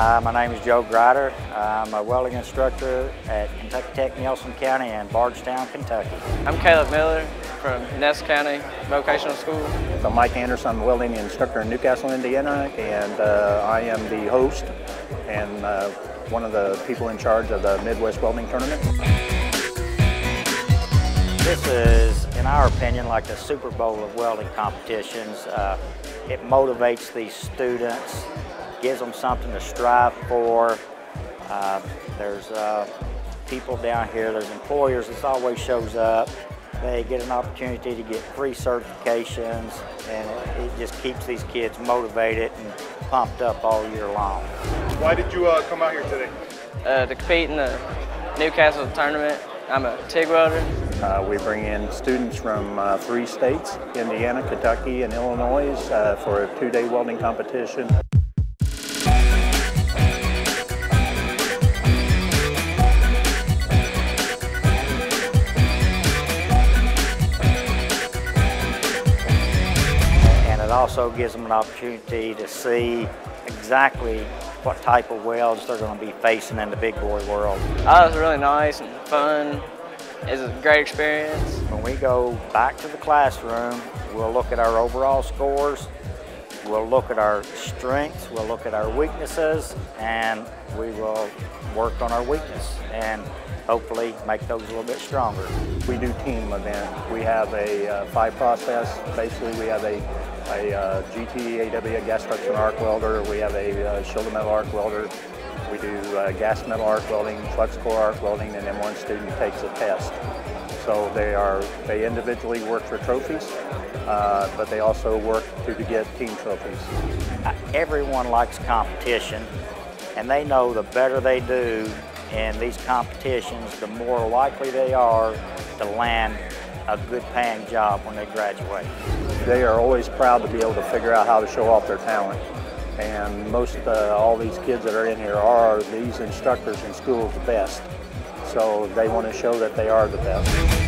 Uh, my name is Joe Grider. I'm a welding instructor at Kentucky Tech Nelson County in Bardstown, Kentucky. I'm Caleb Miller from Ness County Vocational School. I'm Mike Anderson, I'm a welding instructor in New Castle, Indiana, and uh, I am the host and uh, one of the people in charge of the Midwest Welding Tournament. This is, in our opinion, like the Super Bowl of welding competitions. Uh, it motivates these students, gives them something to strive for. Uh, there's uh, people down here, there's employers, this always shows up. They get an opportunity to get free certifications and it, it just keeps these kids motivated and pumped up all year long. Why did you uh, come out here today? Uh, to compete in the New Castle tournament. I'm a TIG welder. Uh, we bring in students from uh, three states, Indiana, Kentucky, and Illinois, uh, for a two-day welding competition. Also gives them an opportunity to see exactly what type of welds they're going to be facing in the big boy world. Oh, it was really nice and fun. It was a great experience. When we go back to the classroom, we'll look at our overall scores, we'll look at our strengths, we'll look at our weaknesses, and we will work on our weakness and hopefully make those a little bit stronger. We do team event. We have a uh, five process. Basically, we have a, a uh, GTAW, a gas tungsten arc welder. We have a uh, shielded metal arc welder. We do uh, gas metal arc welding, flux core arc welding, and then one student takes a test. So they are they individually work for trophies, uh, but they also work to, to get team trophies. Uh, Everyone likes competition, and they know the better they do in these competitions, the more likely they are to land a good paying job when they graduate. They are always proud to be able to figure out how to show off their talent. And most, uh, all these kids that are in here are these instructors in school the best. So they want to show that they are the best.